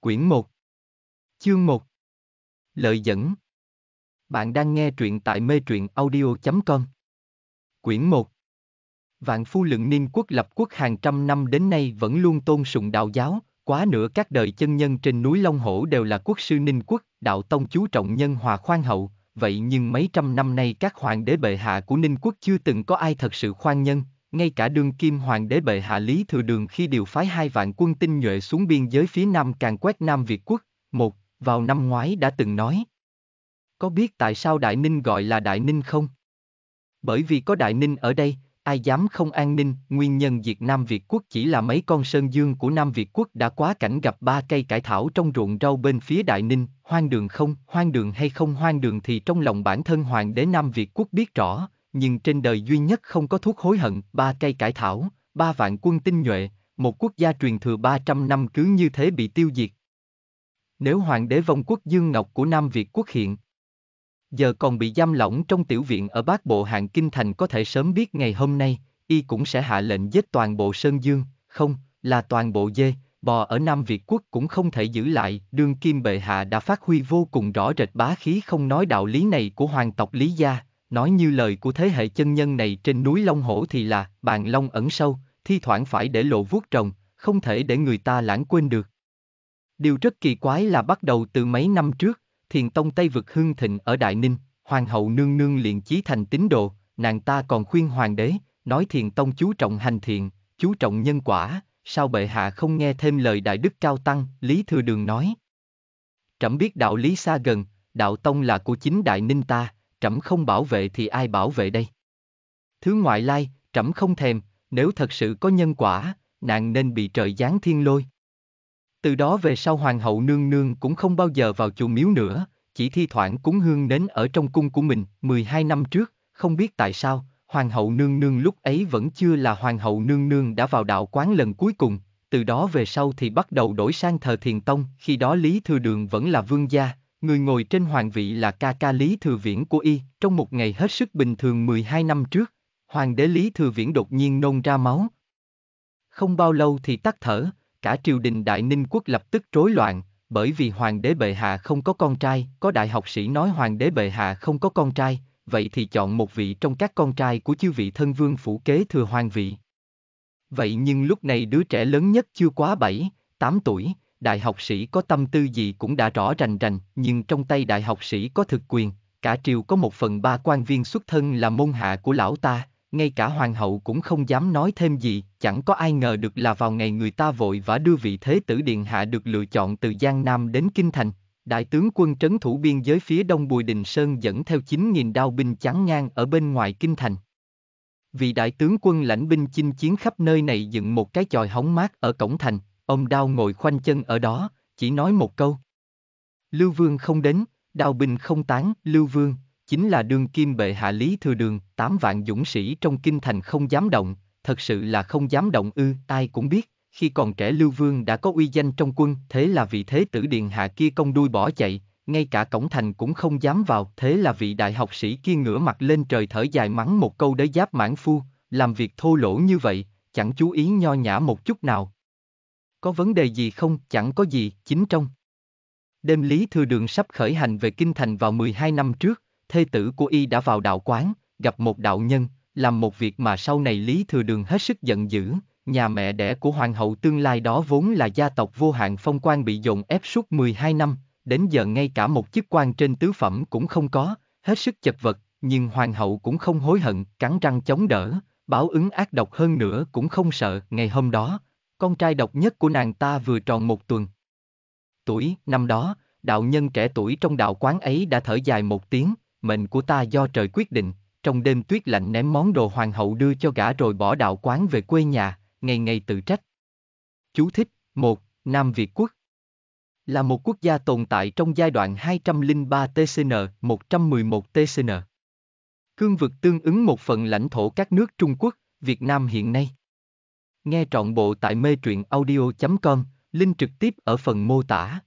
Quyển 1 Chương 1 Lợi dẫn. Bạn đang nghe truyện tại mê truyện audio.com Quyển 1 Vạn phu lượng niên quốc lập quốc hàng trăm năm đến nay vẫn luôn tôn sùng đạo giáo, quá nửa các đời chân nhân trên núi Long Hổ đều là quốc sư ninh quốc, đạo tông chú trọng nhân hòa khoan hậu, vậy nhưng mấy trăm năm nay các hoàng đế bệ hạ của ninh quốc chưa từng có ai thật sự khoan nhân, ngay cả đương kim hoàng đế bệ hạ Lý Thừa Đường khi điều phái hai vạn quân tinh nhuệ xuống biên giới phía nam càng quét Nam Việt quốc, một, vào năm ngoái đã từng nói. Có biết tại sao Đại Ninh gọi là Đại Ninh không? Bởi vì có Đại Ninh ở đây, ai dám không an ninh, nguyên nhân diệt Nam Việt quốc chỉ là mấy con sơn dương của Nam Việt quốc đã quá cảnh gặp ba cây cải thảo trong ruộng rau bên phía Đại Ninh, hoang đường không, hoang đường hay không hoang đường thì trong lòng bản thân hoàng đế Nam Việt quốc biết rõ, nhưng trên đời duy nhất không có thuốc hối hận, ba cây cải thảo, ba vạn quân tinh nhuệ, một quốc gia truyền thừa 300 năm cứ như thế bị tiêu diệt. Nếu hoàng đế vong quốc Dương Ngọc của Nam Việt quốc hiện, giờ còn bị giam lỏng trong tiểu viện ở bát bộ hạng kinh thành có thể sớm biết ngày hôm nay, y cũng sẽ hạ lệnh giết toàn bộ Sơn Dương, không, là toàn bộ dê, bò ở Nam Việt quốc cũng không thể giữ lại, đương kim bệ hạ đã phát huy vô cùng rõ rệt bá khí không nói đạo lý này của hoàng tộc Lý Gia, nói như lời của thế hệ chân nhân này trên núi Long Hổ thì là, bàn long ẩn sâu, thi thoảng phải để lộ vuốt trồng, không thể để người ta lãng quên được. Điều rất kỳ quái là bắt đầu từ mấy năm trước, thiền tông Tây vực hưng thịnh ở Đại Ninh, hoàng hậu nương nương liền chí thành tín đồ, nàng ta còn khuyên hoàng đế, nói thiền tông chú trọng hành thiện, chú trọng nhân quả, sao bệ hạ không nghe thêm lời đại đức cao tăng, Lý Thừa Đường nói. Trẫm biết đạo lý xa gần, đạo tông là của chính Đại Ninh ta, trẫm không bảo vệ thì ai bảo vệ đây? Thứ ngoại lai, trẫm không thèm, nếu thật sự có nhân quả, nàng nên bị trời giáng thiên lôi. Từ đó về sau hoàng hậu nương nương cũng không bao giờ vào chùa miếu nữa, chỉ thi thoảng cúng hương đến ở trong cung của mình, 12 năm trước, không biết tại sao, hoàng hậu nương nương lúc ấy vẫn chưa là hoàng hậu nương nương đã vào đạo quán lần cuối cùng, từ đó về sau thì bắt đầu đổi sang thờ thiền tông, khi đó Lý Thừa Đường vẫn là vương gia, người ngồi trên hoàng vị là ca ca Lý Thừa Viễn của y, trong một ngày hết sức bình thường 12 năm trước, hoàng đế Lý Thừa Viễn đột nhiên nôn ra máu. Không bao lâu thì tắt thở, cả triều đình Đại Ninh quốc lập tức rối loạn, bởi vì hoàng đế bệ hạ không có con trai, có đại học sĩ nói hoàng đế bệ hạ không có con trai, vậy thì chọn một vị trong các con trai của chư vị thân vương phủ kế thừa hoàng vị. Vậy nhưng lúc này đứa trẻ lớn nhất chưa quá 7, 8 tuổi, đại học sĩ có tâm tư gì cũng đã rõ rành rành, nhưng trong tay đại học sĩ có thực quyền, cả triều có một phần ba quan viên xuất thân là môn hạ của lão ta, ngay cả hoàng hậu cũng không dám nói thêm gì, chẳng có ai ngờ được là vào ngày người ta vội vã đưa vị thế tử điện hạ được lựa chọn từ Giang Nam đến Kinh Thành. Đại tướng quân trấn thủ biên giới phía đông Bùi Đình Sơn dẫn theo 9.000 đao binh chắn ngang ở bên ngoài Kinh Thành. Vị đại tướng quân lãnh binh chinh chiến khắp nơi này dựng một cái chòi hóng mát ở cổng thành, ông đao ngồi khoanh chân ở đó, chỉ nói một câu. Lưu Vương không đến, Đào binh không tán, Lưu Vương, chính là đương kim bệ hạ Lý Thừa Đường, tám vạn dũng sĩ trong kinh thành không dám động, thật sự là không dám động ư, ai cũng biết, khi còn trẻ Lưu Vương đã có uy danh trong quân, thế là vị thế tử điện hạ kia công đuôi bỏ chạy, ngay cả cổng thành cũng không dám vào, thế là vị đại học sĩ kia ngửa mặt lên trời thở dài mắng một câu đế giáp mãn phu, làm việc thô lỗ như vậy, chẳng chú ý nho nhã một chút nào. Có vấn đề gì không, chẳng có gì, chính trong. Đêm Lý Thừa Đường sắp khởi hành về Kinh Thành vào 12 năm trước, thê tử của y đã vào đạo quán, gặp một đạo nhân, làm một việc mà sau này Lý Thừa Đường hết sức giận dữ, nhà mẹ đẻ của hoàng hậu tương lai đó vốn là gia tộc vô hạn phong quan bị dồn ép suốt 12 năm, đến giờ ngay cả một chức quan trên tứ phẩm cũng không có, hết sức chật vật, nhưng hoàng hậu cũng không hối hận, cắn răng chống đỡ, báo ứng ác độc hơn nữa cũng không sợ, ngày hôm đó, con trai độc nhất của nàng ta vừa tròn một tuần. Tuổi, năm đó, đạo nhân trẻ tuổi trong đạo quán ấy đã thở dài một tiếng, mệnh của ta do trời quyết định, trong đêm tuyết lạnh ném món đồ hoàng hậu đưa cho gã rồi bỏ đạo quán về quê nhà, ngày ngày tự trách. Chú thích, một Nam Việt Quốc là một quốc gia tồn tại trong giai đoạn 203 TCN, 111 TCN. Cương vực tương ứng một phần lãnh thổ các nước Trung Quốc, Việt Nam hiện nay. Nghe trọn bộ tại mê truyện audio.com, link trực tiếp ở phần mô tả.